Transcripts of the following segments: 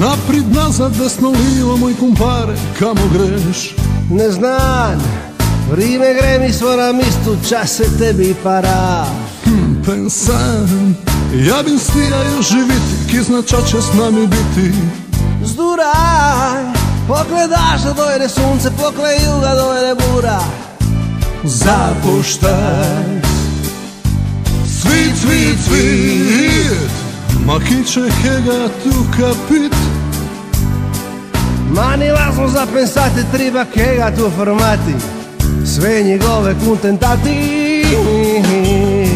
Naprid, nazad, desno, lijevo, moj kumpare, kamo greš? Ne znam, vrime gre mi svoram istu, čas se tebi para. Hm, pensan, ja bi stija još živiti, kizna će s nami biti. Zduraj, pogledaš da dojde sunce, pokle juga dojde bura. Zapuštaj, svit, svit, svit, makiće hega tu kapit. Mani lazno za pensati, treba kega tu formati, sve njegove kontentati.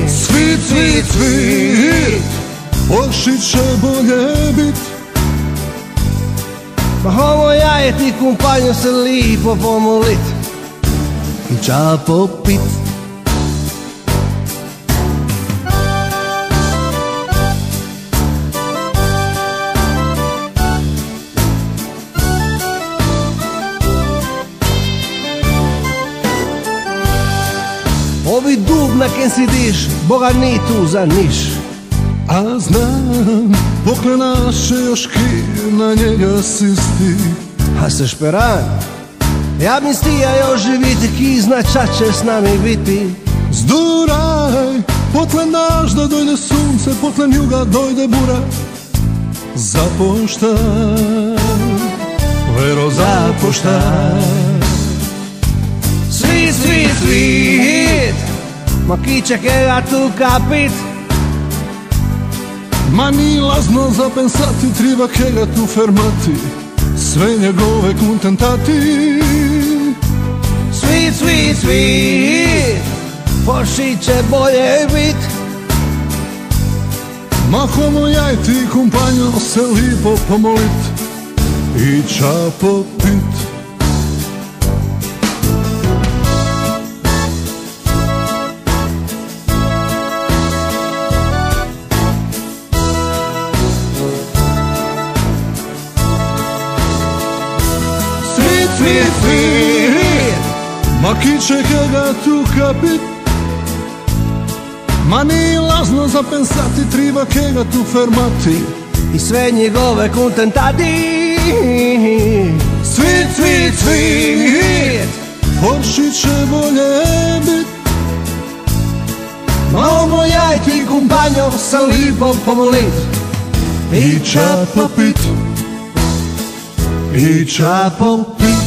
Svit, svit, svit, oši će bolje bit. Ma homo ja je ti kumpanjo se lipo pomolit i ča popit. Ovi dub na ken si diš, Boga ni tu za niš. A znam, poklenaš će još na njega sisti. A se šperan, ja bi stija još živiti, ki zna ča će s nami biti. Zduraj, poklenaš da dojde sunce, poklen juga dojde bura. Zapoštaj, vero zapoštaj. Svit, svit, svit, ma ki će kega tu kapit. Ma ni lazno za pensati, treba kega tu fermati. Sve njegove kontentati. Svit, svit, svit, poši će bolje bit. Ma homo ja ti kumpanjo se lipo pomolit i ča popit. Svit, ma kiće ga tu kapit. Ma ni lazno za pensati, treba kega tu fermati. I sve njegove kontentati. Svit, svit, svit, oči će bolje bit. Momo ja i ti kumpanjo se lipo pomolit. I ča popit, i ča popit.